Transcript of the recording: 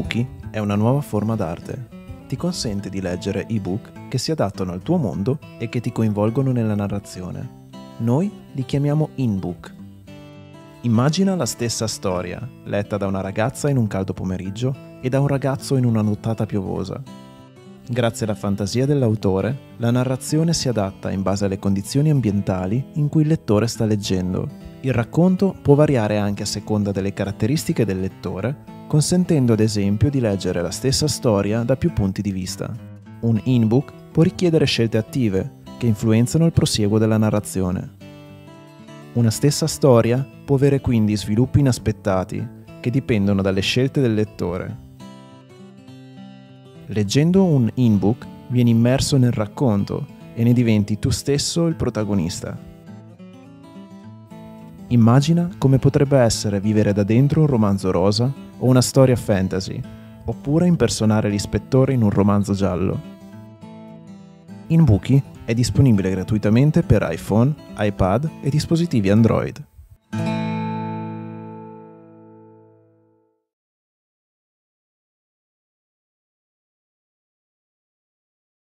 InBookie è una nuova forma d'arte. Ti consente di leggere ebook che si adattano al tuo mondo e che ti coinvolgono nella narrazione. Noi li chiamiamo InBook. Immagina la stessa storia, letta da una ragazza in un caldo pomeriggio e da un ragazzo in una nottata piovosa. Grazie alla fantasia dell'autore, la narrazione si adatta in base alle condizioni ambientali in cui il lettore sta leggendo. Il racconto può variare anche a seconda delle caratteristiche del lettore consentendo ad esempio di leggere la stessa storia da più punti di vista. Un in-book può richiedere scelte attive che influenzano il prosieguo della narrazione. Una stessa storia può avere quindi sviluppi inaspettati che dipendono dalle scelte del lettore. Leggendo un in-book vieni immerso nel racconto e ne diventi tu stesso il protagonista. Immagina come potrebbe essere vivere da dentro un romanzo rosa o una storia fantasy, oppure impersonare l'ispettore in un romanzo giallo. InBookie è disponibile gratuitamente per iPhone, iPad e dispositivi Android.